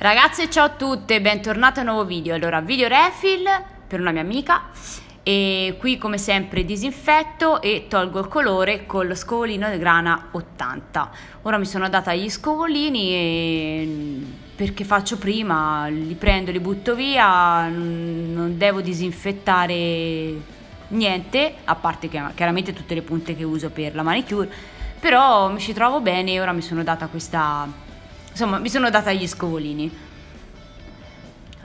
Ragazze ciao a tutte, bentornate a un nuovo video. Allora, video refill per una mia amica e qui come sempre disinfetto e tolgo il colore con lo scovolino di grana 80. Ora mi sono data gli scovolini e perché faccio prima, li prendo, li butto via, non devo disinfettare niente, a parte che chiaramente tutte le punte che uso per la manicure, però mi ci trovo bene e ora mi sono data questa insomma mi sono data gli scovolini.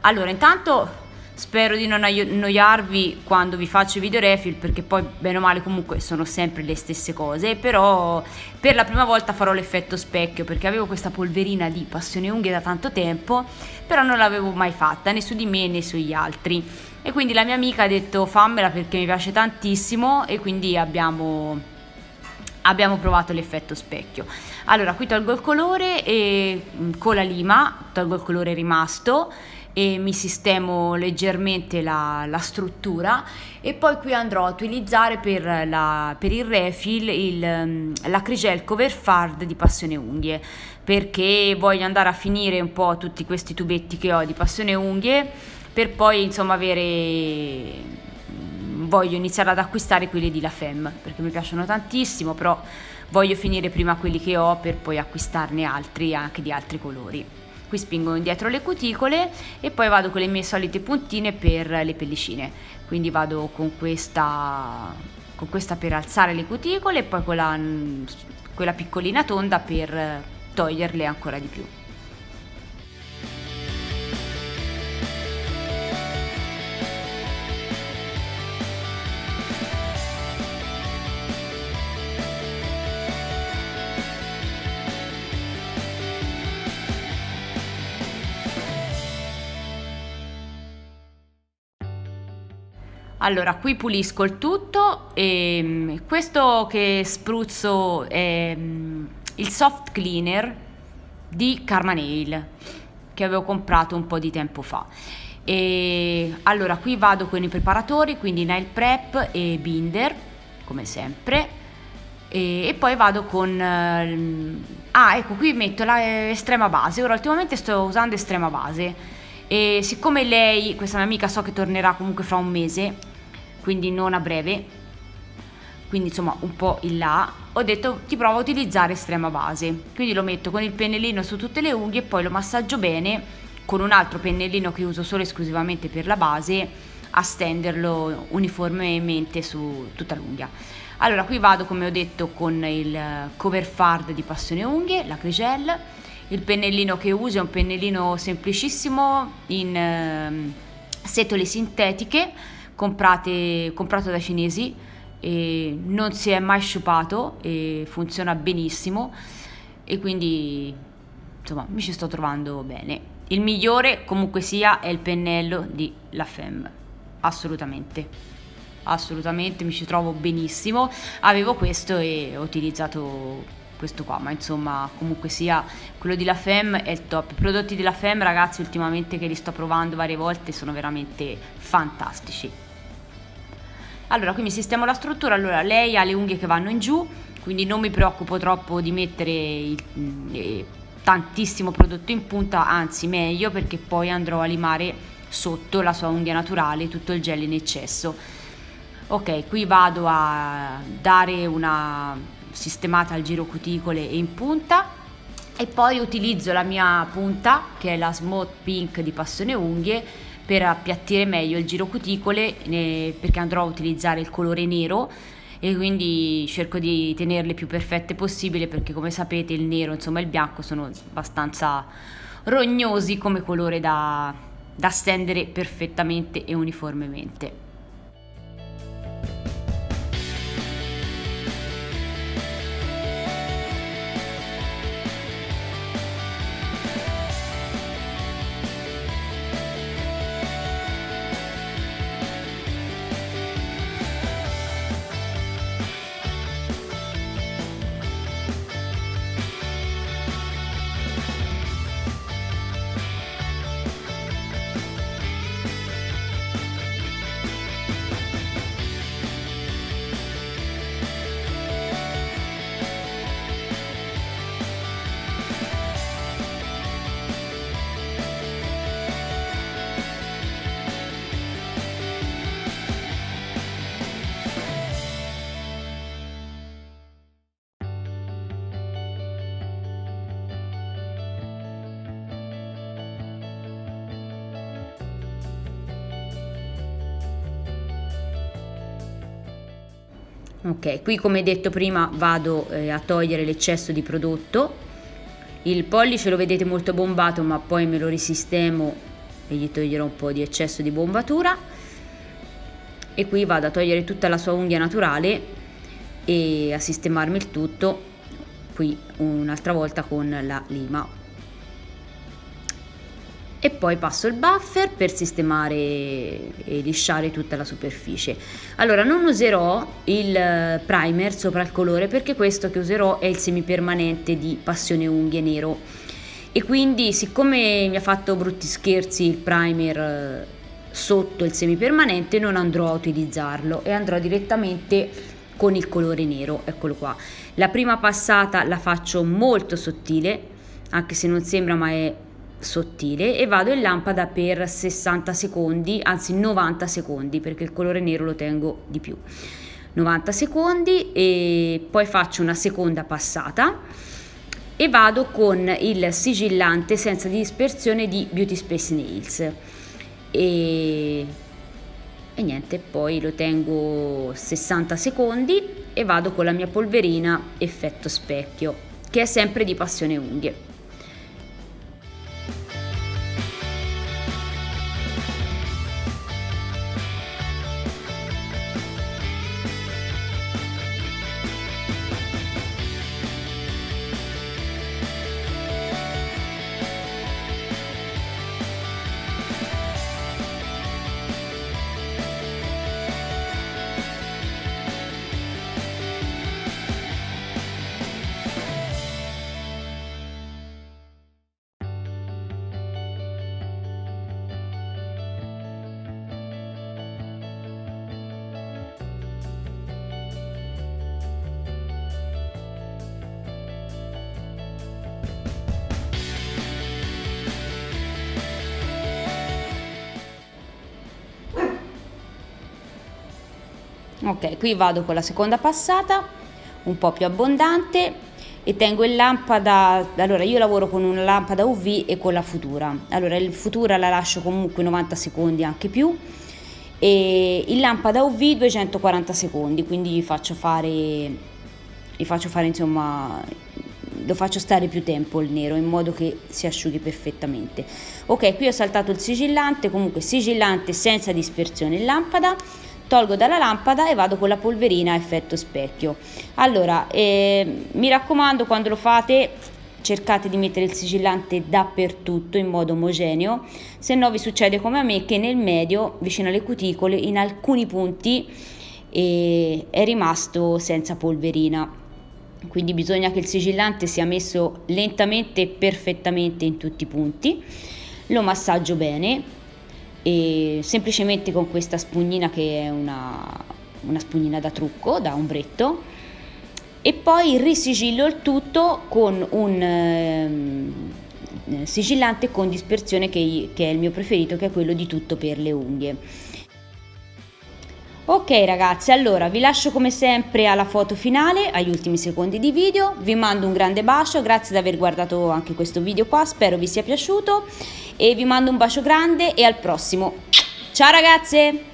Allora intanto spero di non annoiarvi quando vi faccio i video refill perché poi bene o male comunque sono sempre le stesse cose però per la prima volta farò l'effetto specchio perché avevo questa polverina di passione unghie da tanto tempo però non l'avevo mai fatta né su di me né sugli altri. E quindi la mia amica ha detto fammela perché mi piace tantissimo e quindi abbiamo abbiamo provato l'effetto specchio. Allora qui tolgo il colore e mm, con la lima tolgo il colore rimasto e mi sistemo leggermente la, la struttura e poi qui andrò a utilizzare per, la, per il refill il, mm, l'acrigel cover fard di passione unghie perché voglio andare a finire un po' tutti questi tubetti che ho di passione unghie per poi insomma avere voglio iniziare ad acquistare quelli di La Femme perché mi piacciono tantissimo, però voglio finire prima quelli che ho per poi acquistarne altri anche di altri colori. Qui spingo indietro le cuticole e poi vado con le mie solite puntine per le pellicine. Quindi vado con questa, con questa per alzare le cuticole e poi con la, quella piccolina tonda per toglierle ancora di più. Allora, qui pulisco il tutto e mm, questo che spruzzo è mm, il soft cleaner di Carmanail che avevo comprato un po' di tempo fa. E allora, qui vado con i preparatori, quindi nail prep e binder, come sempre. E, e poi vado con... Uh, ah, ecco, qui metto l'estrema base. Ora, ultimamente sto usando estrema base. E siccome lei, questa mia amica, so che tornerà comunque fra un mese, quindi non a breve, quindi insomma un po' in là, ho detto ti provo a utilizzare estrema base, quindi lo metto con il pennellino su tutte le unghie e poi lo massaggio bene con un altro pennellino che uso solo e esclusivamente per la base a stenderlo uniformemente su tutta l'unghia. Allora qui vado come ho detto con il cover fard di Passione Unghie, la Crigel, il pennellino che uso è un pennellino semplicissimo in eh, setole sintetiche comprate, comprato da cinesi e non si è mai sciupato e funziona benissimo e quindi insomma mi ci sto trovando bene. Il migliore comunque sia è il pennello di La Femme, assolutamente. Assolutamente mi ci trovo benissimo. Avevo questo e ho utilizzato questo qua, ma insomma comunque sia quello di La Femme è il top. I prodotti della Femme ragazzi ultimamente che li sto provando varie volte sono veramente fantastici. Allora, qui mi sistemo la struttura, allora lei ha le unghie che vanno in giù, quindi non mi preoccupo troppo di mettere il, eh, tantissimo prodotto in punta, anzi meglio perché poi andrò a limare sotto la sua unghia naturale tutto il gel in eccesso. Ok, qui vado a dare una sistemata al giro cuticole e in punta e poi utilizzo la mia punta che è la Smooth Pink di Passione Unghie per appiattire meglio il giro cuticole perché andrò a utilizzare il colore nero e quindi cerco di tenerle più perfette possibile perché come sapete il nero insomma il bianco sono abbastanza rognosi come colore da, da stendere perfettamente e uniformemente. Ok qui come detto prima vado eh, a togliere l'eccesso di prodotto. Il pollice lo vedete molto bombato ma poi me lo risistemo e gli toglierò un po' di eccesso di bombatura. E qui vado a togliere tutta la sua unghia naturale e a sistemarmi il tutto qui un'altra volta con la lima e poi passo il buffer per sistemare e lisciare tutta la superficie. Allora non userò il primer sopra il colore perché questo che userò è il semipermanente di passione unghie nero. E quindi siccome mi ha fatto brutti scherzi il primer eh, sotto il semipermanente non andrò a utilizzarlo e andrò direttamente con il colore nero. Eccolo qua. La prima passata la faccio molto sottile anche se non sembra ma è sottile e vado in lampada per 60 secondi, anzi 90 secondi perché il colore nero lo tengo di più. 90 secondi e poi faccio una seconda passata e vado con il sigillante senza dispersione di Beauty Space Nails e, e niente poi lo tengo 60 secondi e vado con la mia polverina effetto specchio che è sempre di passione unghie ok qui vado con la seconda passata un po' più abbondante e tengo in lampada allora io lavoro con una lampada UV e con la futura. Allora il futura la lascio comunque 90 secondi anche più e in lampada UV 240 secondi quindi gli faccio fare gli faccio fare insomma lo faccio stare più tempo il nero in modo che si asciughi perfettamente. Ok qui ho saltato il sigillante comunque sigillante senza dispersione in lampada tolgo dalla lampada e vado con la polverina a effetto specchio. Allora eh, mi raccomando quando lo fate cercate di mettere il sigillante dappertutto in modo omogeneo. Se no vi succede come a me che nel medio vicino alle cuticole in alcuni punti eh, è rimasto senza polverina. Quindi bisogna che il sigillante sia messo lentamente e perfettamente in tutti i punti. Lo massaggio bene e semplicemente con questa spugnina che è una, una spugnina da trucco, da ombretto. E poi risigillo il tutto con un eh, sigillante con dispersione che, che è il mio preferito che è quello di tutto per le unghie. Ok ragazzi, allora vi lascio come sempre alla foto finale, agli ultimi secondi di video, vi mando un grande bacio, grazie di aver guardato anche questo video qua, spero vi sia piaciuto e vi mando un bacio grande e al prossimo. Ciao ragazze!